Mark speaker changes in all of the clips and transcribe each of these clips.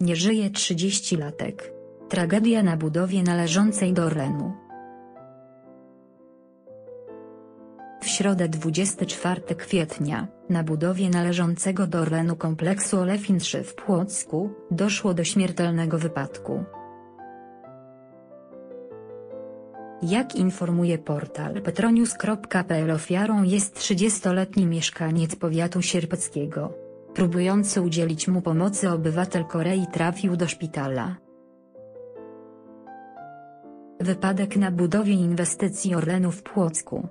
Speaker 1: Nie żyje 30-latek. Tragedia na budowie należącej do Orlenu. W środę 24 kwietnia, na budowie należącego do Orlenu kompleksu Olefin 3 w Płocku, doszło do śmiertelnego wypadku. Jak informuje portal petronius.pl ofiarą jest 30-letni mieszkaniec powiatu sierpeckiego. Próbujący udzielić mu pomocy obywatel Korei trafił do szpitala. Wypadek na budowie inwestycji Orlenu w Płocku.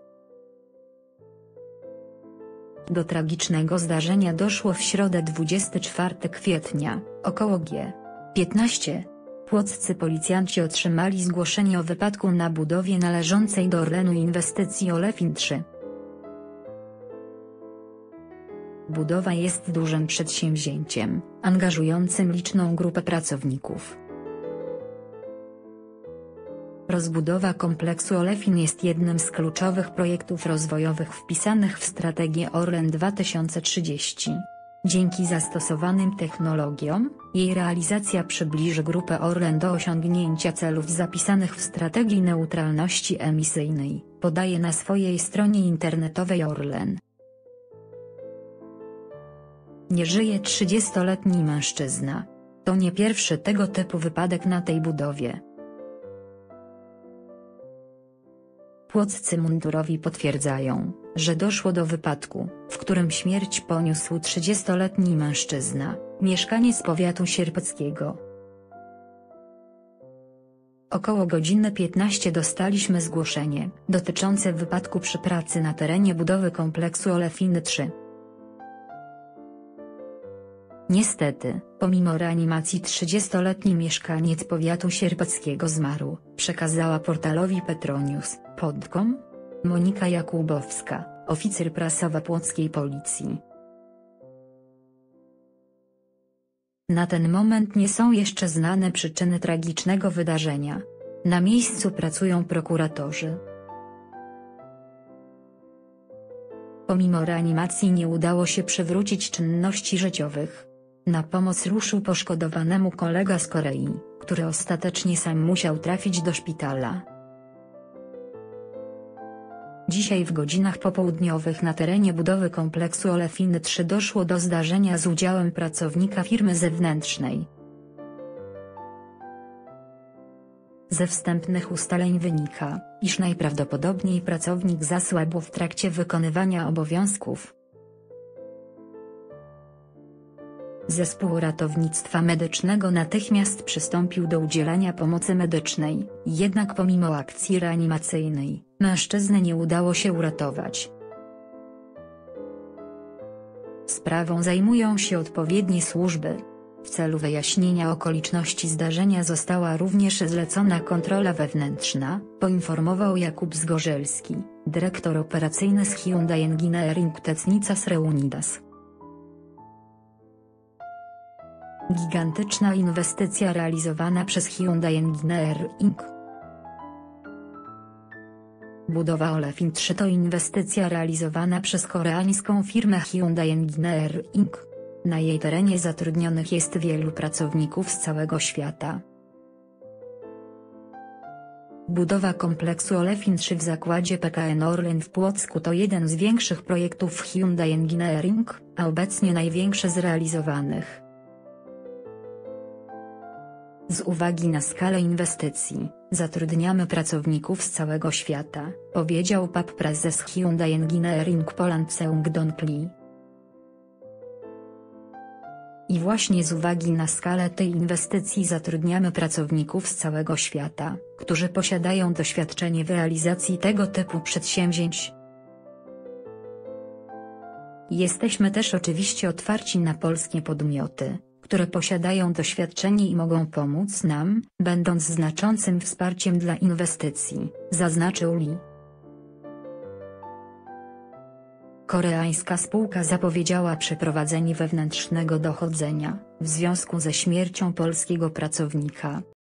Speaker 1: Do tragicznego zdarzenia doszło w środę 24 kwietnia, około G. 15. Płoccy policjanci otrzymali zgłoszenie o wypadku na budowie należącej do Orlenu inwestycji Olefin 3. Budowa jest dużym przedsięwzięciem, angażującym liczną grupę pracowników. Rozbudowa kompleksu Olefin jest jednym z kluczowych projektów rozwojowych wpisanych w strategię Orlen 2030. Dzięki zastosowanym technologiom, jej realizacja przybliży grupę Orlen do osiągnięcia celów zapisanych w strategii neutralności emisyjnej, podaje na swojej stronie internetowej Orlen. Nie żyje 30-letni mężczyzna. To nie pierwszy tego typu wypadek na tej budowie. Płoccy mundurowi potwierdzają, że doszło do wypadku, w którym śmierć poniósł 30-letni mężczyzna, mieszkaniec powiatu sierpeckiego. Około godziny 15 dostaliśmy zgłoszenie, dotyczące wypadku przy pracy na terenie budowy kompleksu Olefiny 3. Niestety, pomimo reanimacji 30-letni mieszkaniec powiatu sierpeckiego zmarł, przekazała portalowi Petronius, Podkom. Monika Jakubowska, oficer prasowa płockiej policji. Na ten moment nie są jeszcze znane przyczyny tragicznego wydarzenia. Na miejscu pracują prokuratorzy. Pomimo reanimacji nie udało się przywrócić czynności życiowych. Na pomoc ruszył poszkodowanemu kolega z Korei, który ostatecznie sam musiał trafić do szpitala. Dzisiaj w godzinach popołudniowych na terenie budowy kompleksu Olefiny 3 doszło do zdarzenia z udziałem pracownika firmy zewnętrznej. Ze wstępnych ustaleń wynika, iż najprawdopodobniej pracownik zasłabł w trakcie wykonywania obowiązków. Zespół ratownictwa medycznego natychmiast przystąpił do udzielania pomocy medycznej, jednak pomimo akcji reanimacyjnej, mężczyznę nie udało się uratować. Sprawą zajmują się odpowiednie służby. W celu wyjaśnienia okoliczności zdarzenia została również zlecona kontrola wewnętrzna, poinformował Jakub Zgorzelski, dyrektor operacyjny z Hyundai Engineering Technicas Reunidas. Gigantyczna inwestycja realizowana przez Hyundai Engineering. Budowa Olefin 3 to inwestycja realizowana przez koreańską firmę Hyundai Engineering. Na jej terenie zatrudnionych jest wielu pracowników z całego świata. Budowa kompleksu Olefin 3 w zakładzie PKN Orlen w Płocku to jeden z większych projektów Hyundai Engineering, a obecnie największy z realizowanych. Z uwagi na skalę inwestycji, zatrudniamy pracowników z całego świata, powiedział PAP prezes Hyundai Engineering Poland Seung Don Klee. I właśnie z uwagi na skalę tej inwestycji zatrudniamy pracowników z całego świata, którzy posiadają doświadczenie w realizacji tego typu przedsięwzięć. Jesteśmy też oczywiście otwarci na polskie podmioty, które posiadają doświadczenie i mogą pomóc nam, będąc znaczącym wsparciem dla inwestycji, zaznaczył Lee. Koreańska spółka zapowiedziała przeprowadzenie wewnętrznego dochodzenia, w związku ze śmiercią polskiego pracownika.